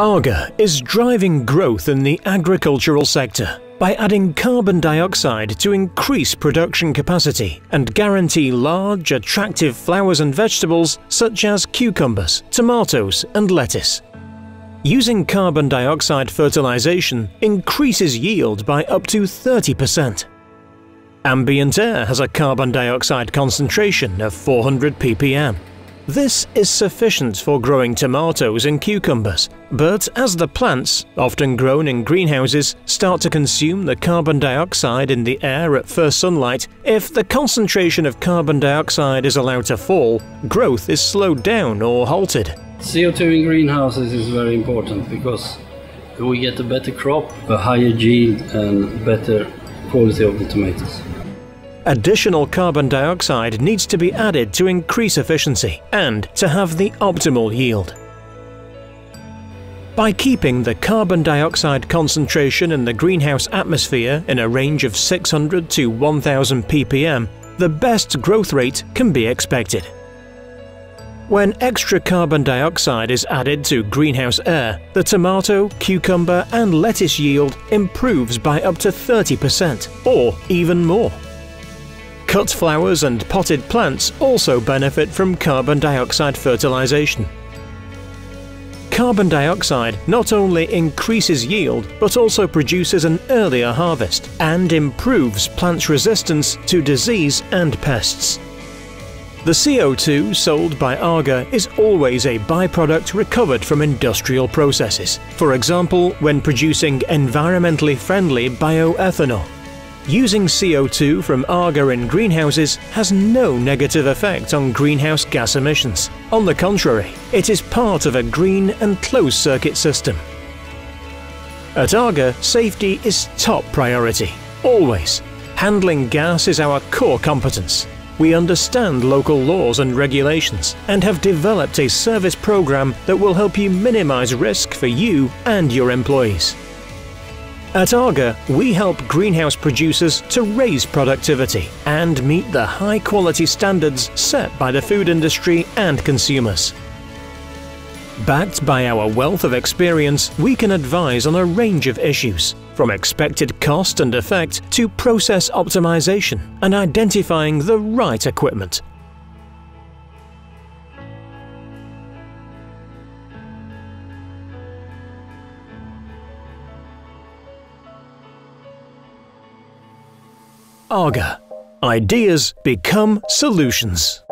AGA is driving growth in the agricultural sector by adding carbon dioxide to increase production capacity and guarantee large, attractive flowers and vegetables such as cucumbers, tomatoes and lettuce. Using carbon dioxide fertilization increases yield by up to 30%. Ambient air has a carbon dioxide concentration of 400 ppm. This is sufficient for growing tomatoes and cucumbers, but as the plants, often grown in greenhouses, start to consume the carbon dioxide in the air at first sunlight, if the concentration of carbon dioxide is allowed to fall, growth is slowed down or halted. CO2 in greenhouses is very important because we get a better crop, a higher yield and better quality of the tomatoes. Additional carbon dioxide needs to be added to increase efficiency and to have the optimal yield. By keeping the carbon dioxide concentration in the greenhouse atmosphere in a range of 600 to 1000 ppm, the best growth rate can be expected. When extra carbon dioxide is added to greenhouse air, the tomato, cucumber and lettuce yield improves by up to 30% or even more. Cut flowers and potted plants also benefit from carbon dioxide fertilization. Carbon dioxide not only increases yield but also produces an earlier harvest and improves plants' resistance to disease and pests. The CO2 sold by AGA is always a byproduct recovered from industrial processes, for example when producing environmentally friendly bioethanol. Using CO2 from AGA in greenhouses has no negative effect on greenhouse gas emissions. On the contrary, it is part of a green and closed-circuit system. At AGA, safety is top priority, always. Handling gas is our core competence. We understand local laws and regulations and have developed a service program that will help you minimize risk for you and your employees. At AGA, we help greenhouse producers to raise productivity and meet the high quality standards set by the food industry and consumers. Backed by our wealth of experience, we can advise on a range of issues, from expected cost and effect to process optimization and identifying the right equipment AGA. Ideas become solutions.